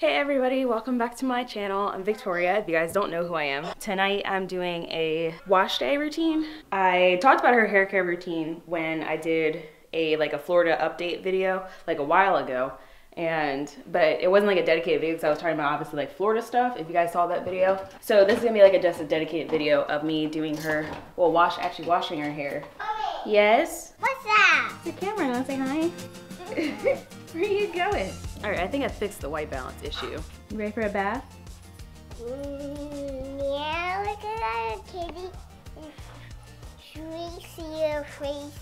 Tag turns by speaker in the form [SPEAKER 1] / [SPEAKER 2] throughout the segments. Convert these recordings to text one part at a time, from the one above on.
[SPEAKER 1] Hey everybody, welcome back to my channel. I'm Victoria, if you guys don't know who I am. Tonight I'm doing a wash day routine. I talked about her hair care routine when I did a like a Florida update video like a while ago and but it wasn't like a dedicated video because I was talking about obviously like Florida stuff if you guys saw that video. So this is gonna be like a, just a dedicated video of me doing her, well wash, actually washing her hair.
[SPEAKER 2] Mommy,
[SPEAKER 1] Yes?
[SPEAKER 2] what's that?
[SPEAKER 1] The camera, wanna say hi? Where are you going? All right, I think I fixed the white balance issue. You ready for a bath?
[SPEAKER 2] Mm, yeah, look at that kitty. Should we see your face?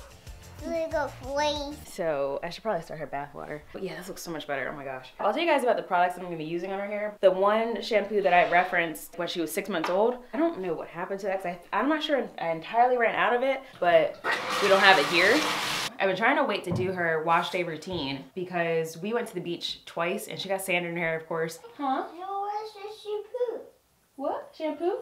[SPEAKER 2] Little face.
[SPEAKER 1] So I should probably start her bath water. But yeah, this looks so much better. Oh my gosh. I'll tell you guys about the products I'm gonna be using on her hair. The one shampoo that I referenced when she was six months old, I don't know what happened to that because I'm not sure I entirely ran out of it, but we don't have it here. I've been trying to wait to do her wash day routine because we went to the beach twice and she got sand in her hair, of course. Huh?
[SPEAKER 2] No, where's the shampoo?
[SPEAKER 1] What? Shampoo?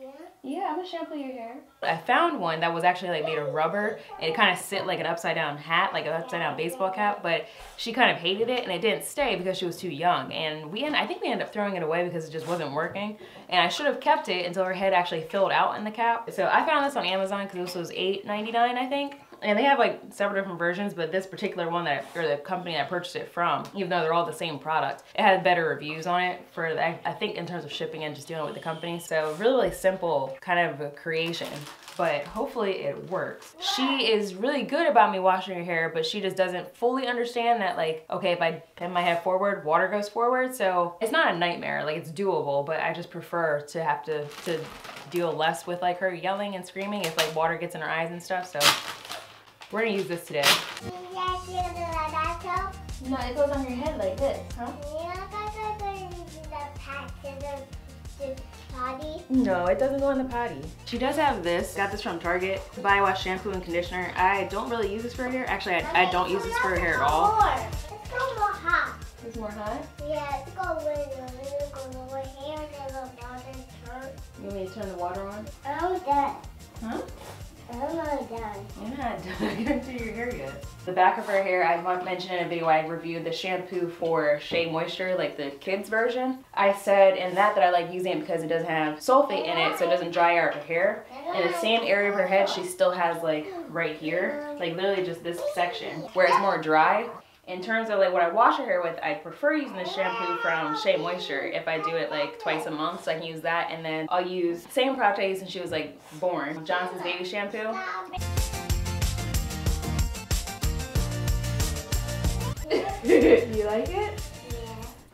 [SPEAKER 2] Yeah.
[SPEAKER 1] Yeah, I'm gonna shampoo your hair. I found one that was actually like made of rubber and it kind of sit like an upside down hat, like an upside down baseball cap, but she kind of hated it and it didn't stay because she was too young. And we, end, I think we ended up throwing it away because it just wasn't working. And I should have kept it until her head actually filled out in the cap. So I found this on Amazon because this was $8.99, I think. And they have like several different versions, but this particular one that, or the company I purchased it from, even though they're all the same product, it had better reviews on it for, the, I think in terms of shipping and just dealing with the company. So really, really simple kind of a creation but hopefully it works. She is really good about me washing her hair, but she just doesn't fully understand that like, okay, if I bend my head forward, water goes forward. So it's not a nightmare, like it's doable, but I just prefer to have to, to deal less with like her yelling and screaming if like water gets in her eyes and stuff. So we're gonna use this today.
[SPEAKER 2] Yeah, see that too?
[SPEAKER 1] No, it goes on your head like this, huh?
[SPEAKER 2] Yeah, that's what they use the pack to the, the potty.
[SPEAKER 1] No, it doesn't go in the potty. She does have this. Got this from Target. Body wash, shampoo, and conditioner. I don't really use this for her hair. Actually, I, I don't use this for her hair at all.
[SPEAKER 2] Let's go more hot.
[SPEAKER 1] It's more hot.
[SPEAKER 2] Yeah, let's go with Let's go more hair to the bottom turn.
[SPEAKER 1] You want me to turn the water on?
[SPEAKER 2] Oh, I'm done.
[SPEAKER 1] Huh?
[SPEAKER 2] I'm not done.
[SPEAKER 1] You're not done. Your hair yet. The back of her hair, I mentioned in a video I reviewed the shampoo for Shea Moisture, like the kids version. I said in that that I like using it because it doesn't have sulfate in it, so it doesn't dry out her hair. In the same area of her head, she still has like right here, like literally just this section, where it's more dry. In terms of like what I wash her hair with, I prefer using the shampoo from Shea Moisture if I do it like twice a month, so I can use that. And then I'll use same product I used since she was like born, Johnson's Baby Shampoo. you like it?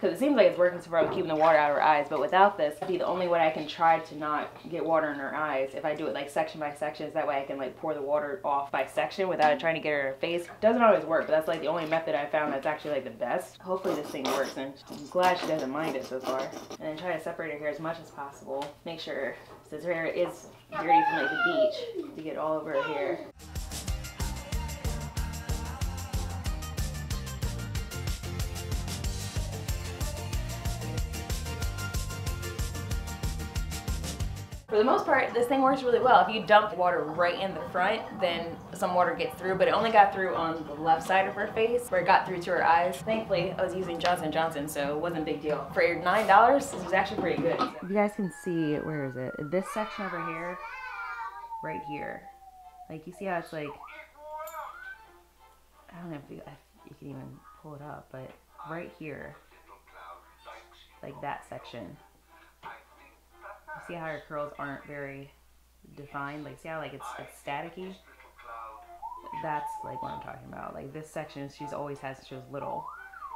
[SPEAKER 1] Because it seems like it's working so far with keeping the water out of her eyes, but without this, it'd be the only way I can try to not get water in her eyes. If I do it like section by section, that way I can like pour the water off by section without it trying to get her in her face. Doesn't always work, but that's like the only method I found that's actually like the best. Hopefully this thing works, and I'm glad she doesn't mind it so far. And then try to separate her hair as much as possible. Make sure, since her hair is dirty from like the beach, to get all over her hair. The most part, this thing works really well. If you dump water right in the front, then some water gets through, but it only got through on the left side of her face, where it got through to her eyes. Thankfully, I was using Johnson Johnson, so it wasn't a big deal. For $9, this was actually pretty good. You guys can see, where is it? This section of her hair, right here. Like, you see how it's like, I don't know if you, if you can even pull it up, but right here, like that section. See how her curls aren't very defined? Like, see how like it's, it's staticky? That's like what I'm talking about. Like this section, she's always has, was little.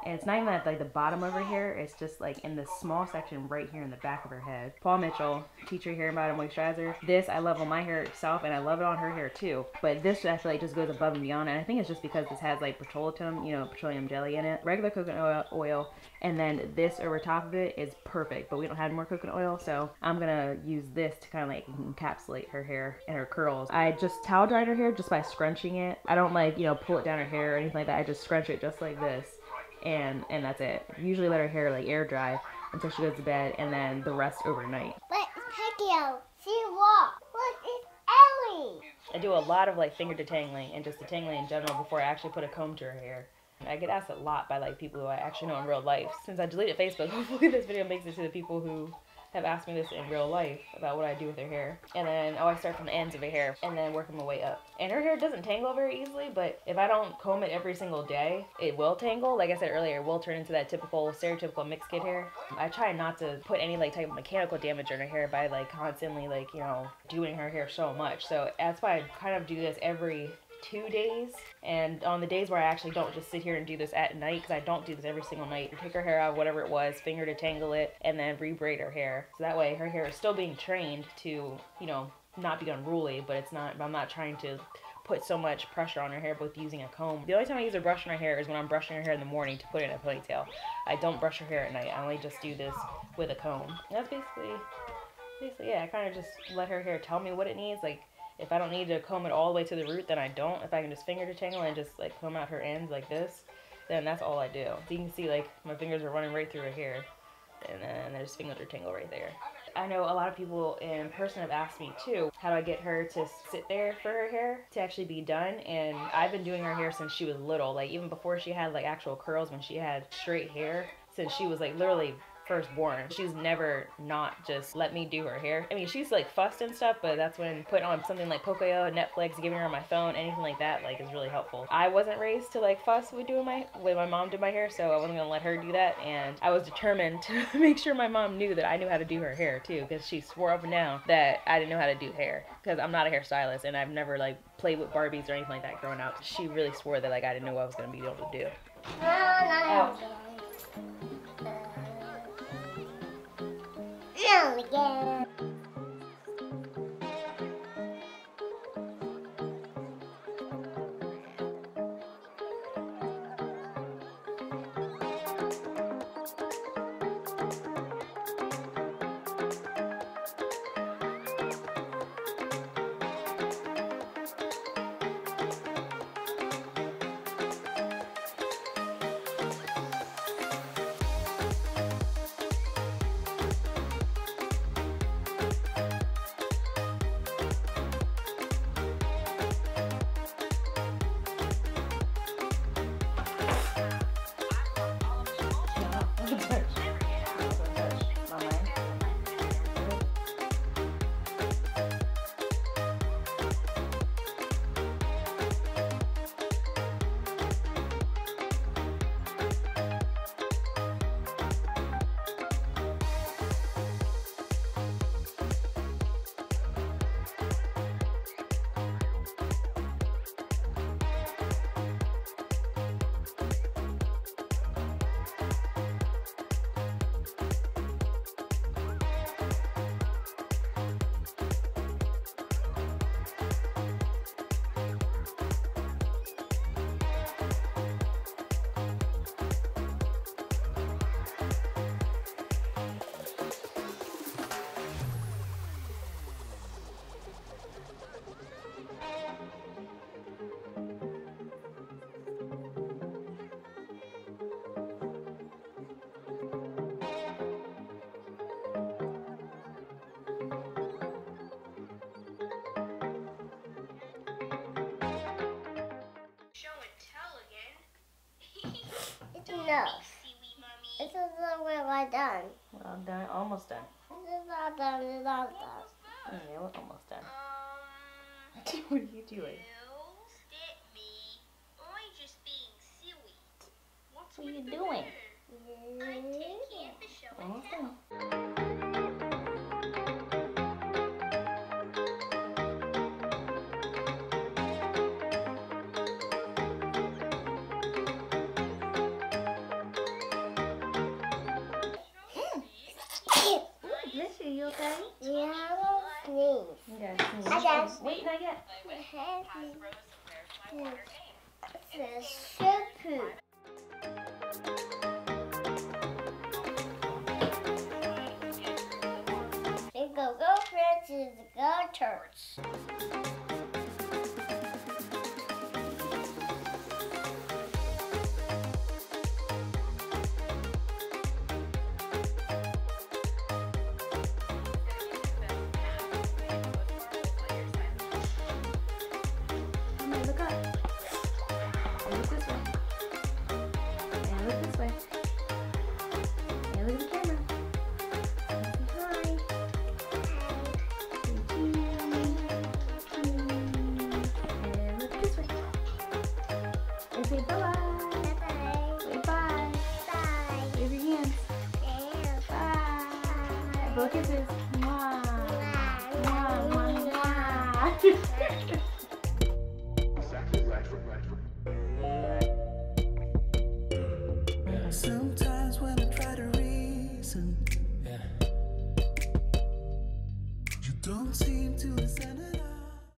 [SPEAKER 1] And it's not even at like the bottom of her hair. It's just like in the small section right here in the back of her head. Paul Mitchell, Tea Tree Hair and Body Moisturizer. This I love on my hair itself, and I love it on her hair too. But this actually like just goes above and beyond. And I think it's just because this has like petroleum, you know, petroleum jelly in it, regular coconut oil, oil, and then this over top of it is perfect. But we don't have more coconut oil, so I'm gonna use this to kind of like encapsulate her hair and her curls. I just towel dried her hair just by scrunching it. I don't like you know pull it down her hair or anything like that. I just scrunch it just like this and and that's it. Usually let her hair like air dry until she goes to bed, and then the rest overnight.
[SPEAKER 2] But Pocoyo, see what? Look, it's Ellie.
[SPEAKER 1] I do a lot of like finger detangling and just detangling in general before I actually put a comb to her hair. I get asked a lot by like people who I actually know in real life. Since I deleted Facebook, hopefully this video makes it to the people who have asked me this in real life about what I do with her hair. And then, oh, I start from the ends of her hair and then working my way up. And her hair doesn't tangle very easily, but if I don't comb it every single day, it will tangle. Like I said earlier, it will turn into that typical, stereotypical mixed kid hair. I try not to put any like type of mechanical damage on her hair by like constantly like, you know, doing her hair so much. So that's why I kind of do this every two days. And on the days where I actually don't just sit here and do this at night, because I don't do this every single night, take her hair out, whatever it was, finger detangle it, and then rebraid her hair. So that way her hair is still being trained to, you know, not be unruly, but it's not, I'm not trying to put so much pressure on her hair with using a comb. The only time I use a brush on her hair is when I'm brushing her hair in the morning to put in a ponytail. I don't brush her hair at night. I only just do this with a comb. And that's basically, basically, yeah, I kind of just let her hair tell me what it needs. Like, if I don't need to comb it all the way to the root, then I don't. If I can just finger detangle and just like comb out her ends like this, then that's all I do. So you can see like my fingers are running right through her hair. And then there's finger detangle right there. I know a lot of people in person have asked me too, how do I get her to sit there for her hair to actually be done? And I've been doing her hair since she was little, like even before she had like actual curls, when she had straight hair, since she was like literally firstborn. She's never not just let me do her hair. I mean, she's like fussed and stuff, but that's when putting on something like Pocoyo, Netflix, giving her my phone, anything like that, like is really helpful. I wasn't raised to like fuss with doing my, when my mom did my hair, so I wasn't gonna let her do that. And I was determined to make sure my mom knew that I knew how to do her hair too, because she swore up and down that I didn't know how to do hair. Because I'm not a hairstylist and I've never like played with Barbies or anything like that growing up. She really swore that like I didn't know what I was gonna be able to do.
[SPEAKER 2] Again.
[SPEAKER 3] 再说。
[SPEAKER 2] It's enough. This is the way I done.
[SPEAKER 1] Well done, almost done.
[SPEAKER 2] This is all done. This is all done.
[SPEAKER 1] Mm, Yeah, we're almost done.
[SPEAKER 3] Um,
[SPEAKER 1] what are you doing?
[SPEAKER 3] no, step me. I'm just being silly. What's
[SPEAKER 1] What are you doing?
[SPEAKER 3] hair? I'm taking the show and
[SPEAKER 1] Almost
[SPEAKER 3] tell.
[SPEAKER 1] done. Bless you, you okay?
[SPEAKER 2] Yeah, I will sneeze. I got-
[SPEAKER 1] Wait, not yet.
[SPEAKER 2] This is shampoo. The go go friends the go church.
[SPEAKER 1] Kisses. Mwah. Mwah, mwah, mwah.
[SPEAKER 4] Sometimes when I try to reason, you don't see